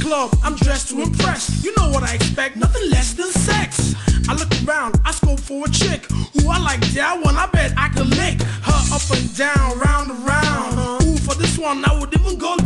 club, I'm dressed to impress. You know what I expect, nothing less than sex. I look around, I scope for a chick who I like that one. I bet I could lick her up and down, round and round. Ooh, for this one, I would even go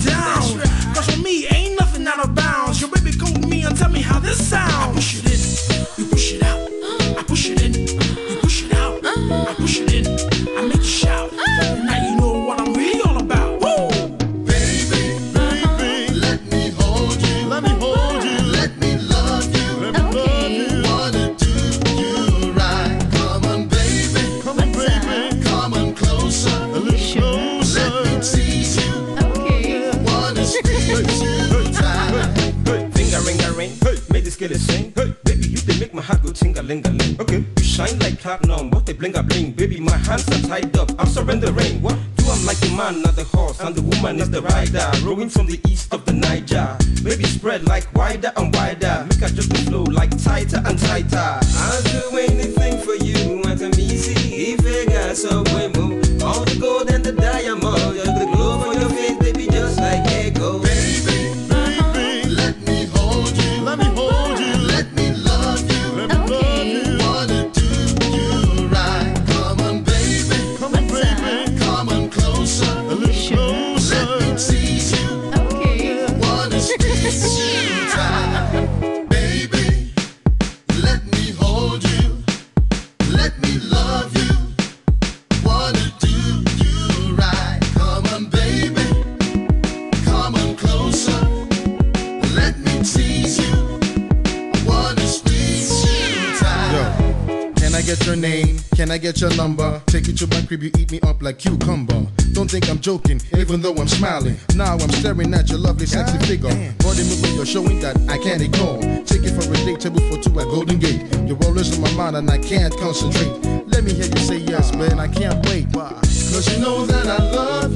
Wanna squeeze you. Hey, finger ring a ring. Hey, make the skillet sing. Hey, baby, you can make my heart go ting a ling a ling. Okay, you shine like platinum, what they bling a bling. Baby, my hands are tied up. I'm surrendering. What? You I'm like the man, not the horse, and the woman is the rider. Rowing from the east of the Niger. Baby, spread like wider and wider. Make her just flow like tighter and tighter. Get your name? Can I get your number? Take you to my crib, you eat me up like cucumber. Don't think I'm joking, even though I'm smiling. Now I'm staring at your lovely, sexy figure. Body movement, you're showing that I can't ignore. Take it for a date, table for two at Golden Gate. You're always on my mind and I can't concentrate. Let me hear you say yes, man. I can't wait. Why? Cause you know that I love you,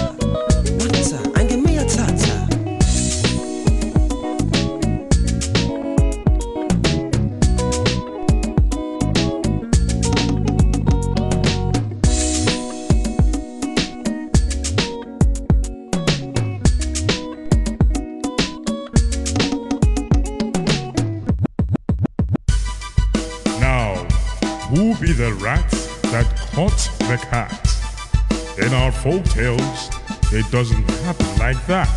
Who be the rats that caught the cat? In our folk tales, it doesn't happen like that.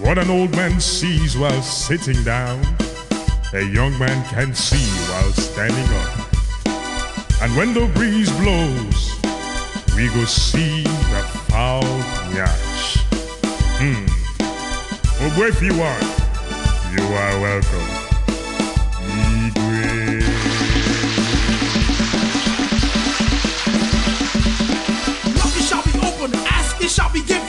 What an old man sees while sitting down, a young man can see while standing up. And when the breeze blows, we go see the fowl nyash. Hmm. Are, you are welcome. shall begin